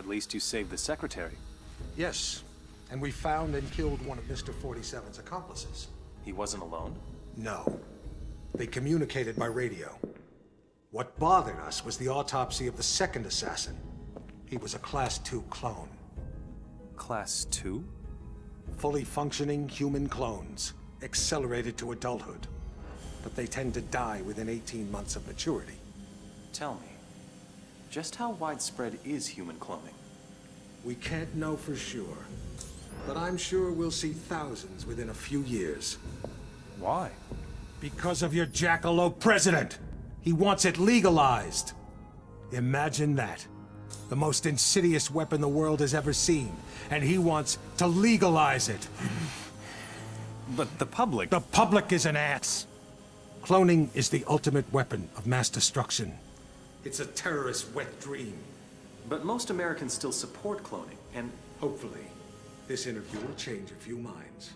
At least you saved the secretary. Yes, and we found and killed one of Mr. 47's accomplices. He wasn't alone? No. They communicated by radio. What bothered us was the autopsy of the second assassin. He was a Class 2 clone. Class 2? Fully functioning human clones, accelerated to adulthood. But they tend to die within 18 months of maturity. Tell me, just how widespread is human cloning? We can't know for sure. But I'm sure we'll see thousands within a few years. Why? Because of your jackalope president! He wants it legalized! Imagine that. The most insidious weapon the world has ever seen. And he wants to legalize it. But the public... The public is an ass. Cloning is the ultimate weapon of mass destruction. It's a terrorist wet dream. But most Americans still support cloning, and... Hopefully, this interview will change a few minds.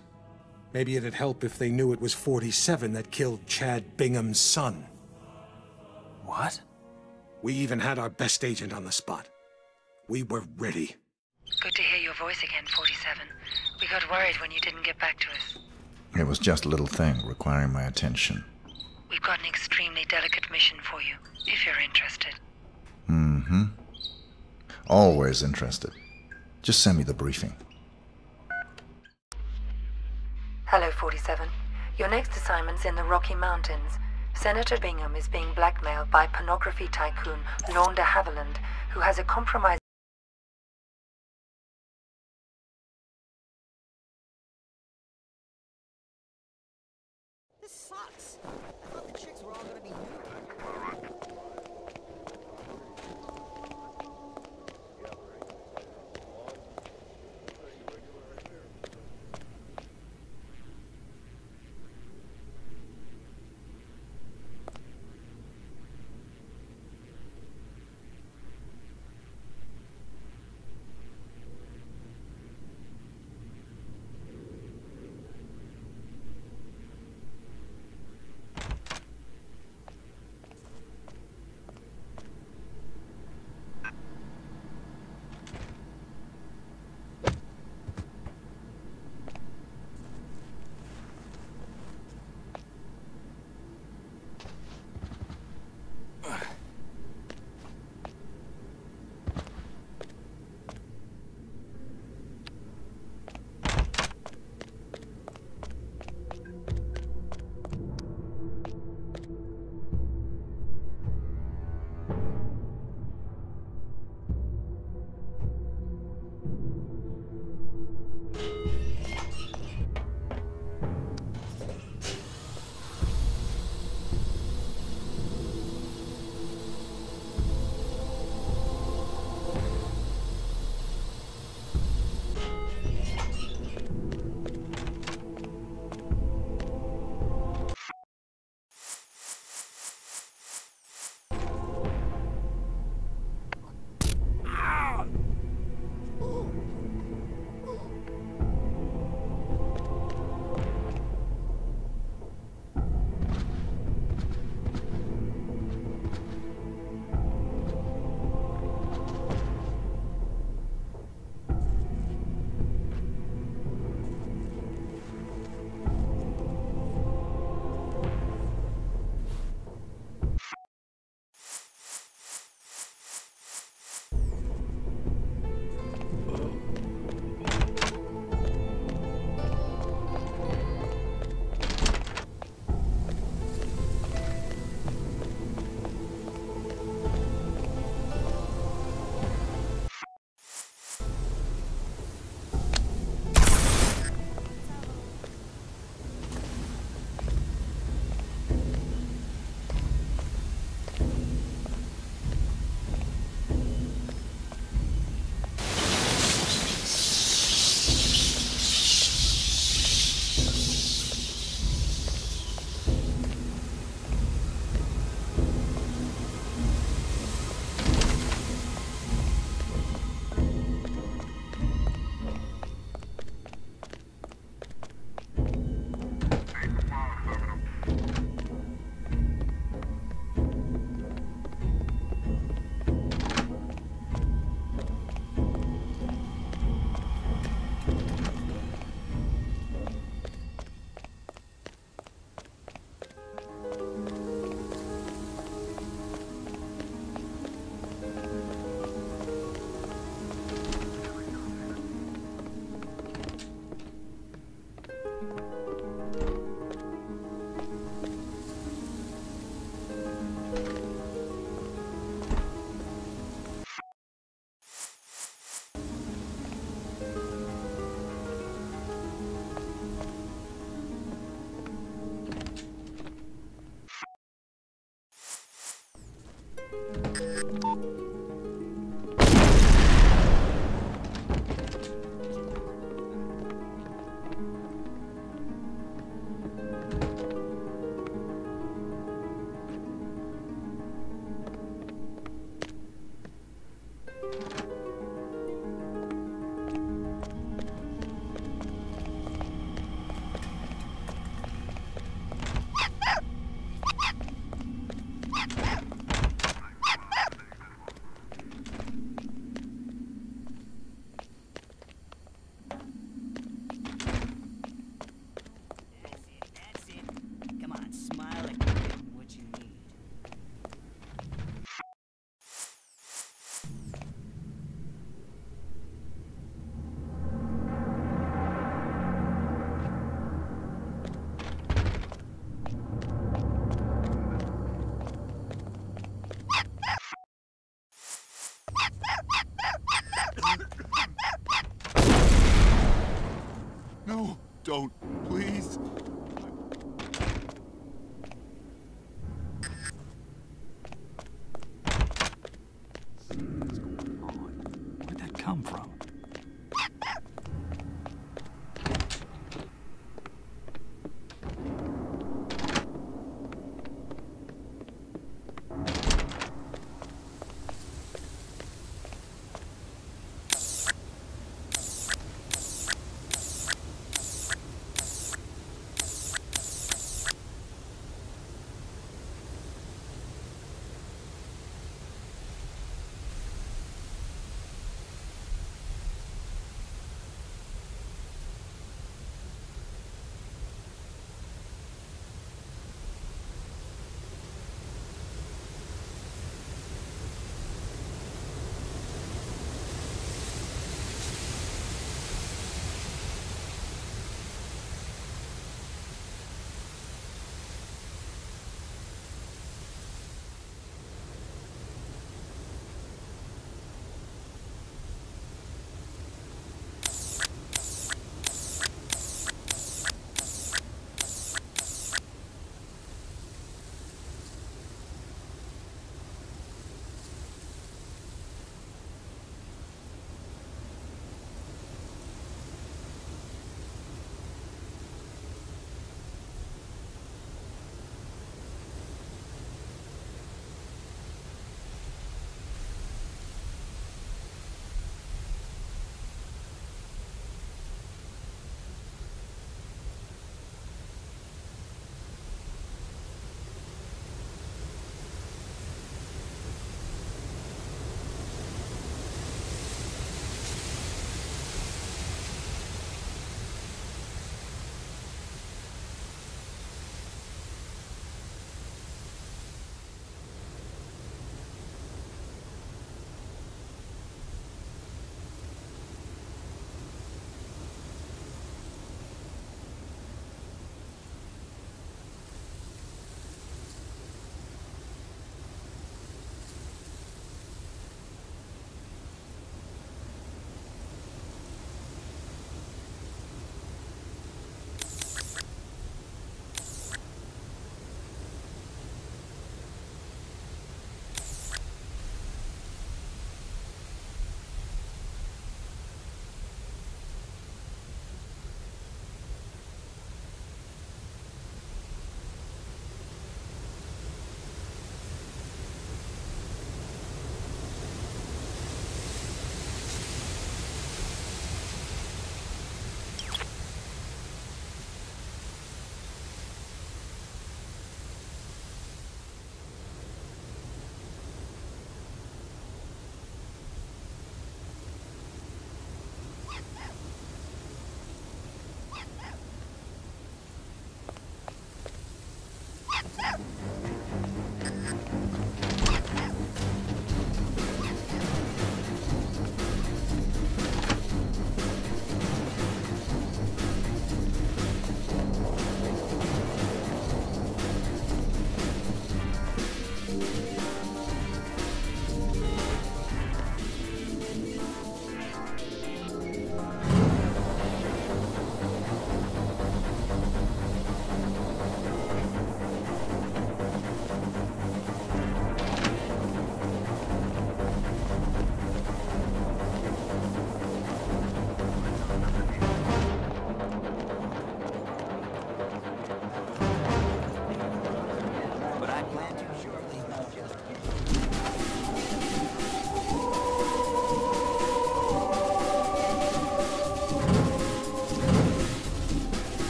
Maybe it'd help if they knew it was 47 that killed Chad Bingham's son. What? We even had our best agent on the spot. We were ready. Good to hear your voice again, 47. We got worried when you didn't get back to us. It was just a little thing requiring my attention. We've got an extremely delicate mission for you, if you're interested. Mm-hmm. Always interested. Just send me the briefing. Hello, 47. Your next assignment's in the Rocky Mountains. Senator Bingham is being blackmailed by pornography tycoon Lorne de Havilland, who has a compromised This sucks. Don't.